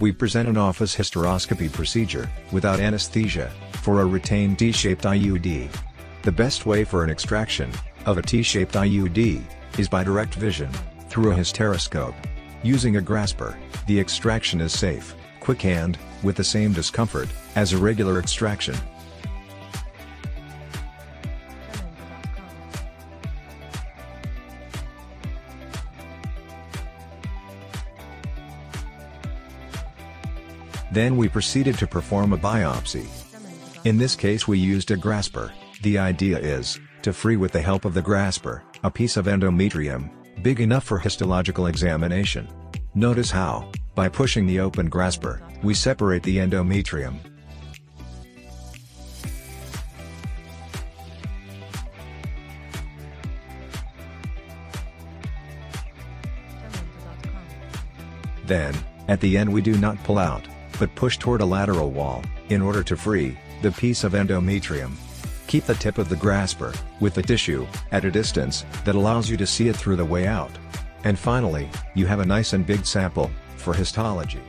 we present an office hysteroscopy procedure, without anesthesia, for a retained T-shaped IUD. The best way for an extraction, of a T-shaped IUD, is by direct vision, through a hysteroscope. Using a grasper, the extraction is safe, quick and, with the same discomfort, as a regular extraction. Then we proceeded to perform a biopsy. In this case we used a grasper, the idea is, to free with the help of the grasper, a piece of endometrium, big enough for histological examination. Notice how, by pushing the open grasper, we separate the endometrium. Then, at the end we do not pull out, but push toward a lateral wall, in order to free, the piece of endometrium. Keep the tip of the grasper, with the tissue, at a distance, that allows you to see it through the way out. And finally, you have a nice and big sample, for histology.